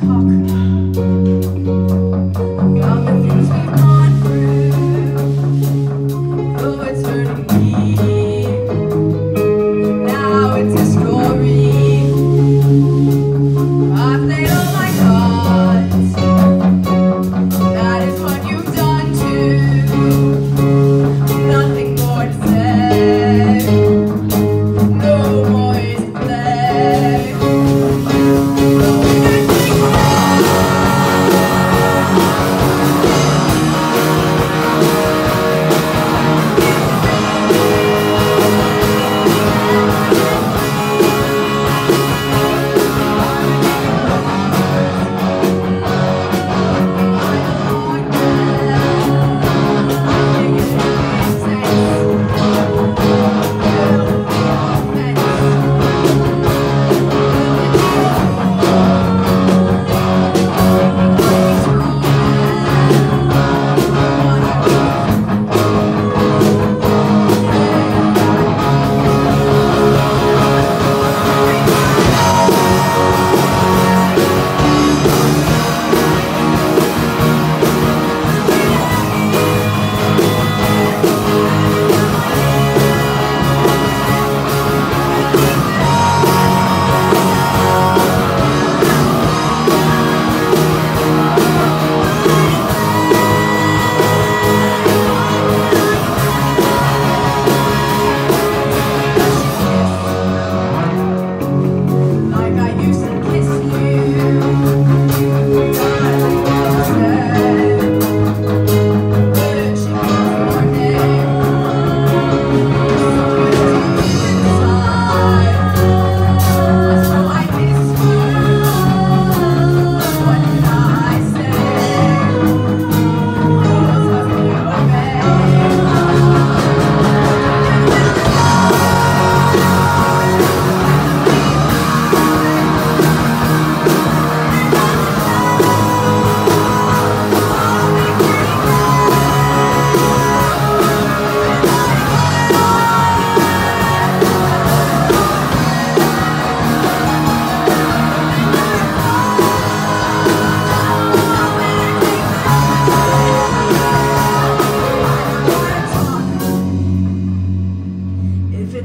talk.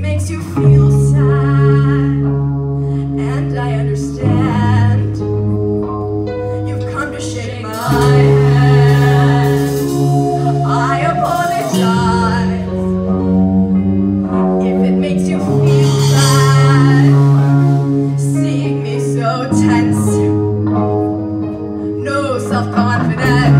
it makes you feel sad, and I understand you've come to shake my hand. I apologize if it makes you feel sad, seeing me so tense, no self confidence.